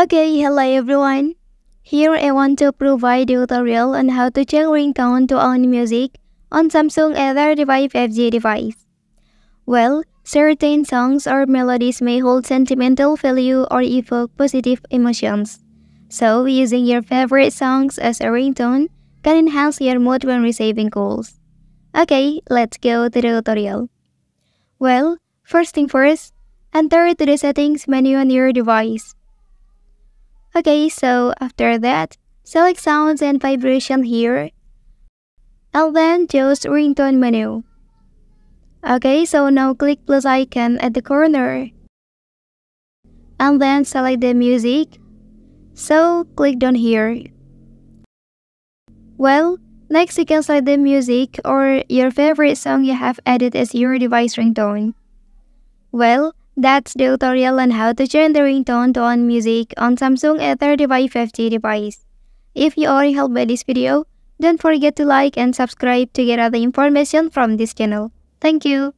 Okay, hello everyone. Here I want to provide a tutorial on how to change ringtone to own music on Samsung A35 5G device. Well, certain songs or melodies may hold sentimental value or evoke positive emotions. So, using your favorite songs as a ringtone can enhance your mood when receiving calls. Okay, let's go to the tutorial. Well, first thing first, enter to the settings menu on your device. Okay, so after that, select sounds and vibration here. And then choose ringtone menu. Okay, so now click plus icon at the corner. And then select the music. So click down here. Well, next you can select the music or your favorite song you have added as your device ringtone. Well, that's the tutorial on how to change the ringtone to on music on Samsung A35 5G device. If you are helped by this video, don't forget to like and subscribe to get other information from this channel. Thank you.